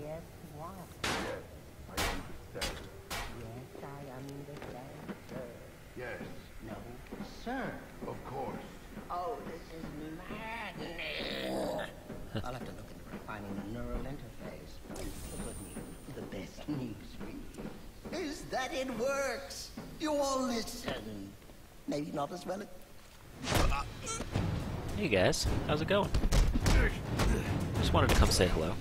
Yes, what? Yes, I understand. Yes, I understand, sir. Yes, No, sir. of course. Oh, this is maddening. I'll have to look into refining the neural interface. The good news, the best news for you, is that it works. You all listen. Maybe not as well as... Hey guys, how's it going? Just wanted to come say hello.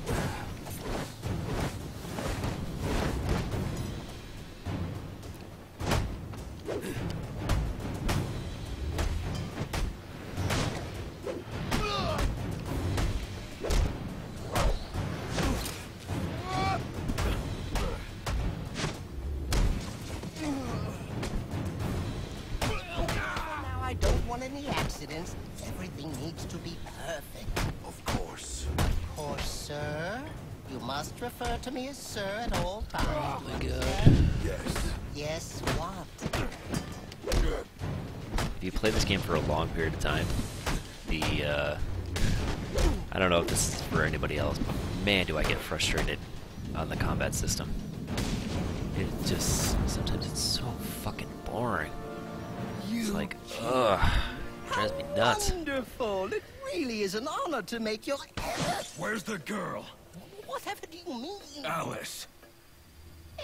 Must refer to me as sir at all times. Oh my god. Yes. Yes, what? If you play this game for a long period of time, the, uh, I don't know if this is for anybody else, but man, do I get frustrated on the combat system. It just, sometimes it's so fucking boring. You it's like, ugh, drives me nuts. Wonderful! It really is an honor to make your. Where's the girl? Whatever do you mean? Alice.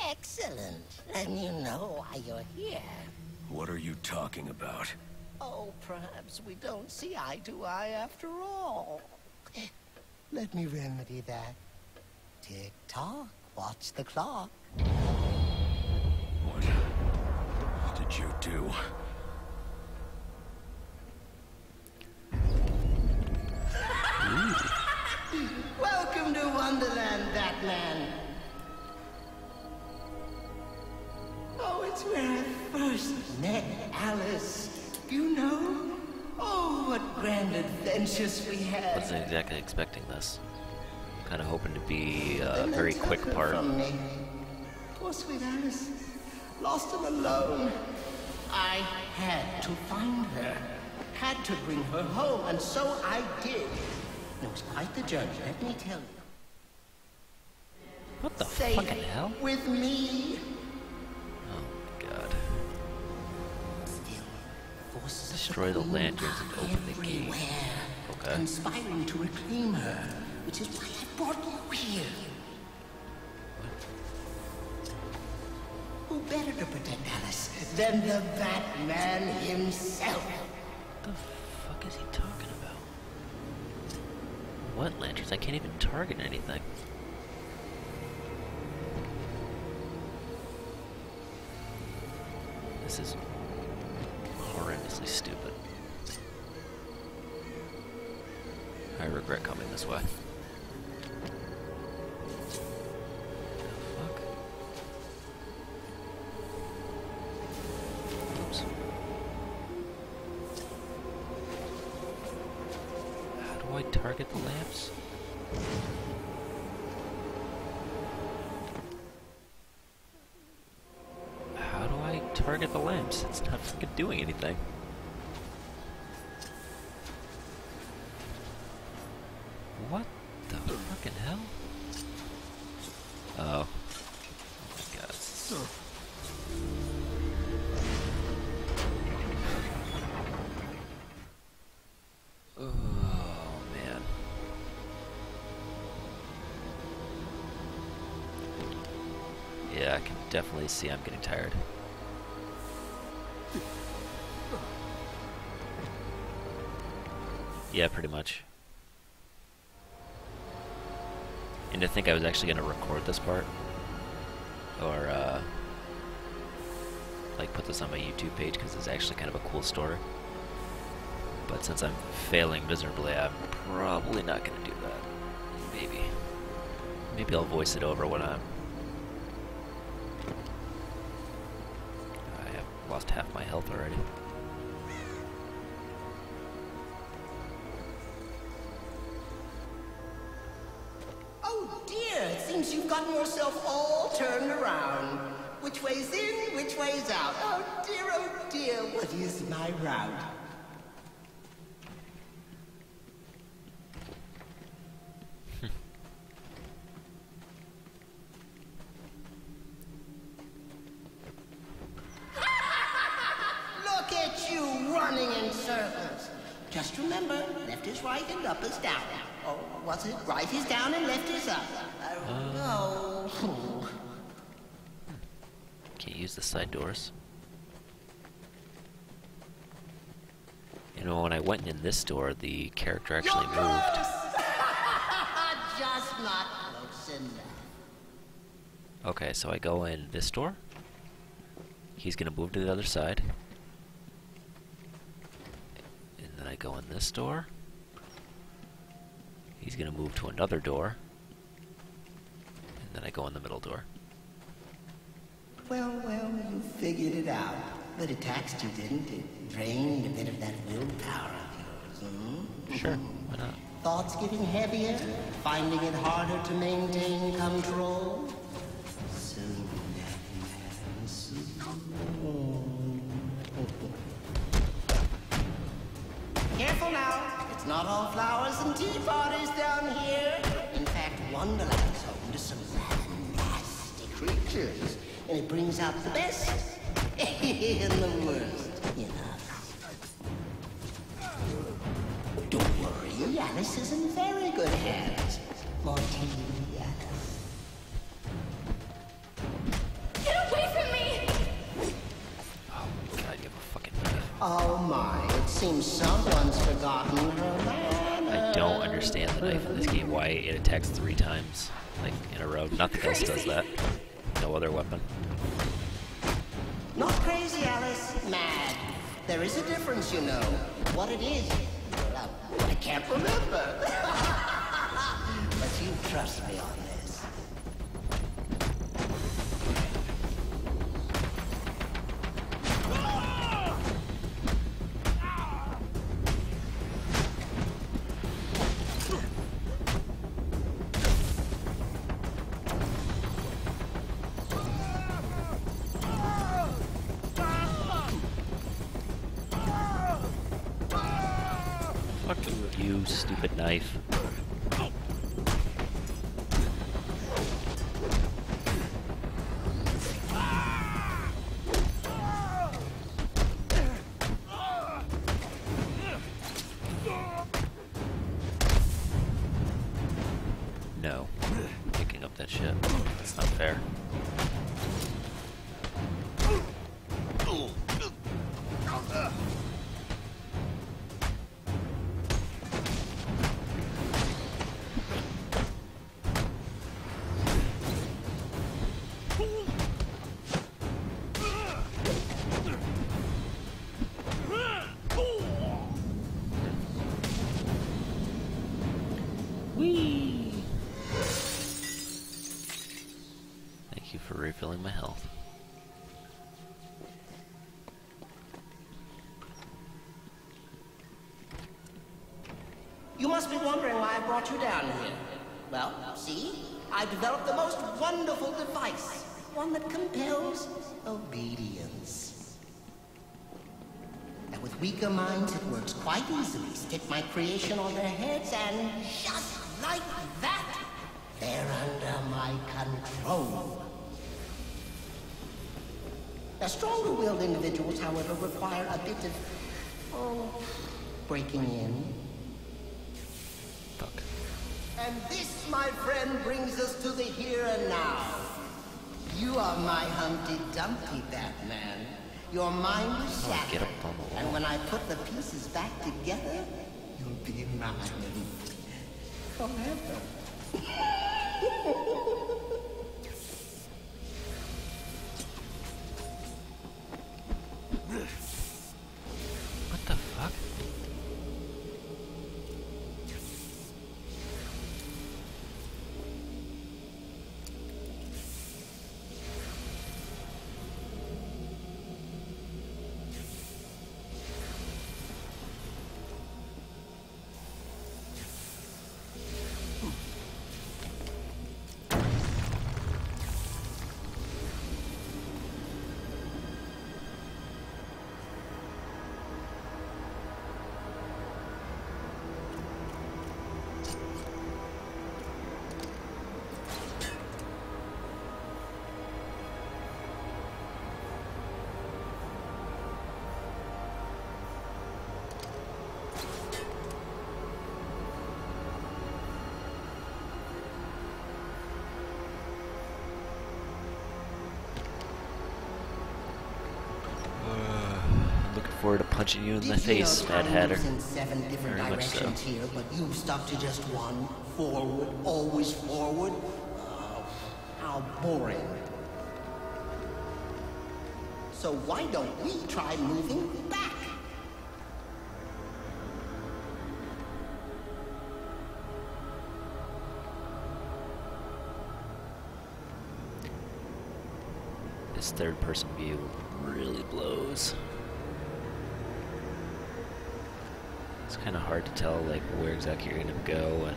Excellent. And you know why you're here. What are you talking about? Oh, perhaps we don't see eye to eye after all. Let me remedy that. Tick tock. Watch the clock. What did you do? Wonderland, Oh, it's where I first met Alice. You know? Oh, what grand adventures we had. Wasn't exactly expecting this. Kind of hoping to be a Then very quick part. From me. Poor sweet Alice. Lost and alone. I had to find her. Had to bring her home, and so I did. It was quite the journey, let me tell you. What the Safe fucking hell? with me. Oh god. Still, Destroy the Queen lanterns and open the gate. Okay. Conspiring to reclaim her, which is why I brought you here. Who better to protect Alice than the Batman himself? What the fuck is he talking about? What lanterns? I can't even target anything. This is horrendously stupid. I regret coming this way. Target the lamps? It's not fucking doing anything. What the fucking hell? Oh. Oh my god. Oh man. Yeah, I can definitely see I'm getting tired. Yeah, pretty much. And to think I was actually going to record this part, or uh, like put this on my YouTube page because it's actually kind of a cool story. But since I'm failing miserably, I'm probably not going to do that. Maybe. Maybe I'll voice it over when I'm. Lost half my health already. Oh dear, it seems you've gotten yourself all turned around. Which way's in, which way's out? Oh dear, oh dear, what is my route? Is right and up is down. Or was it right is down and left is up? Uh, oh. Can't use the side doors. You know, when I went in this door, the character actually moved. Just not close enough. Okay, so I go in this door. He's gonna move to the other side. Then I go in this door. He's gonna move to another door. And then I go in the middle door. Well, well, you figured it out. But it taxed you, didn't it? Drained a bit of that willpower of yours, hmm? Sure, why not? Thoughts getting heavier? Finding it harder to maintain control? Careful now. It's not all flowers and tea parties down here. In fact, Wonderland's home to some nasty creatures. And it brings out the best and the worst in us. Don't worry, Alice is in very good hands. More tea, Alice. Get away from me! Oh god, you have a fucking. Oh my, seems someone's forgotten her. I don't understand the knife in this game, why it attacks three times, like, in a row. Nothing else does that. No other weapon. Not crazy, Alice. Mad. There is a difference, you know. What it is, well, I can't remember. but you trust me on this. Stupid knife. No. Picking up that shit. That's not fair. For refilling my health. You must be wondering why I brought you down here. Well, see? I've developed the most wonderful device. One that compels obedience. And with weaker minds, it works quite easily. Stick my creation on their heads, and just like that, they're under my control. Now, stronger-willed individuals, however, require a bit of, oh, breaking in. Fuck. And this, my friend, brings us to the here and now. You are my Humpty Dumpty, Batman. Your mind is Oh, shattered. get up on the wall. And when I put the pieces back together, you'll be mine. Forever. forward to punching you in the Did know face, Mad Hatter. in seven different Very much so. directions here, but you stuck to just one. Forward, always forward. Oh, how boring. So why don't we try moving back? This third person view really blows. It's kind of hard to tell like where exactly you're gonna go and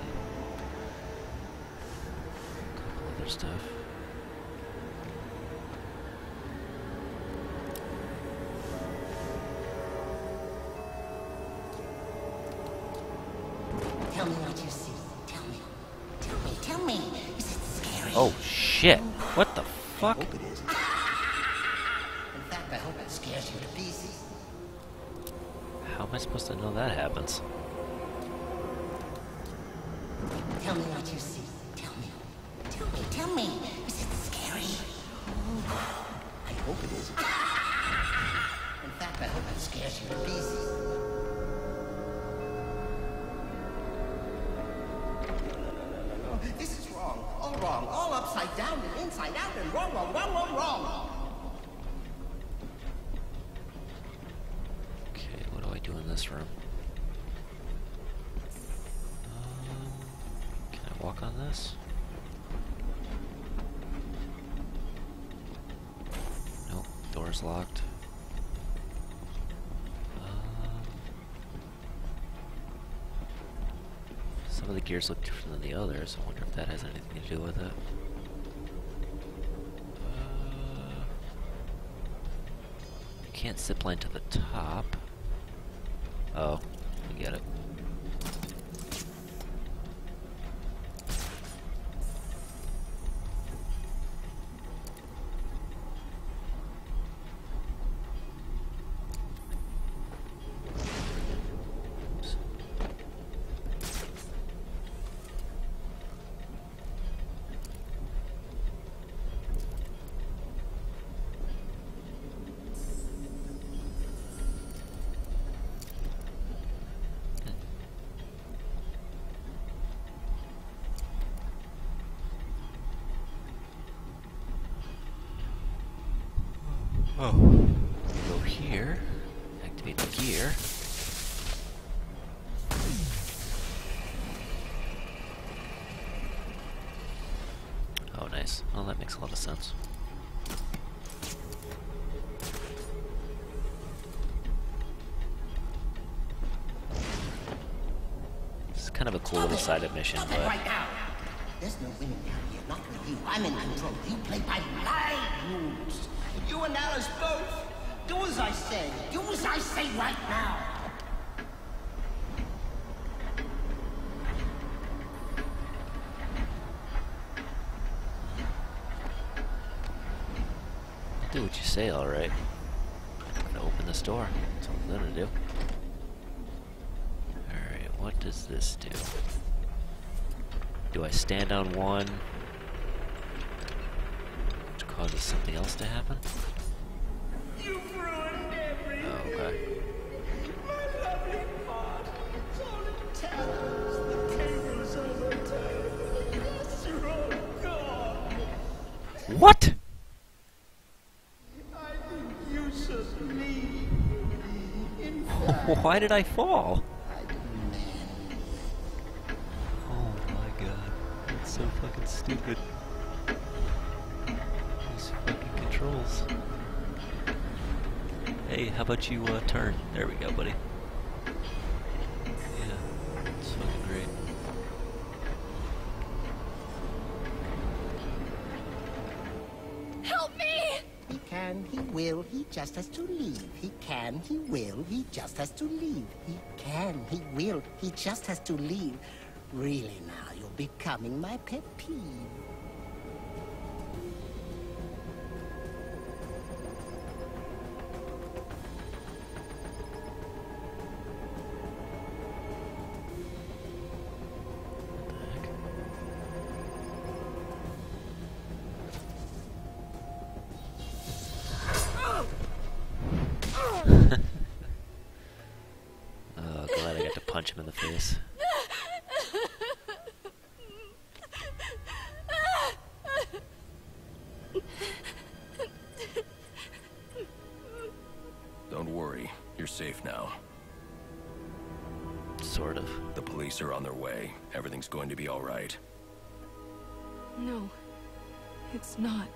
a couple other stuff. Tell me what you see. Tell me. Tell me. Tell me. Is it scary? Oh shit! What the fuck? hope it is. In fact, I hope it scares you to pieces. How am I supposed to know that happens? Tell me what you see. Tell me. Tell me. Tell me. Is it scary? I hope it is. In fact, I hope it scares you to pieces. No. This is wrong. All wrong. All upside down and inside out and wrong, wrong, wrong, wrong, wrong. Okay, what do I do in this room? Um, can I walk on this? Nope, door's locked. Um, some of the gears look different than the others. I wonder if that has anything to do with it. Uh, can't zipline to the top. Oh, I get it. Oh. Go here. Activate the gear. Oh, nice. Well, that makes a lot of sense. This is kind of a cool little side mission, but. There's no winning down here, not with you. I'm in control. You play by my rules. You and Alice both. Do as I say. Do as I say right now. do what you say, alright. I'm gonna open this door. That's all I'm gonna do. Alright, what does this do? Do I stand on one? Which causes something else to happen? You've ruined everything. Oh, okay. My lovely part. It's all so fucking stupid. These fucking controls. Hey, how about you uh, turn? There we go, buddy. Yeah, it's fucking great. Help me! He can, he will, he just has to leave. He can, he will, he just has to leave. He can, he will, he just has to leave. Really now, you're becoming my pet peeve. Safe now. Sort of. The police are on their way. Everything's going to be all right. No, it's not.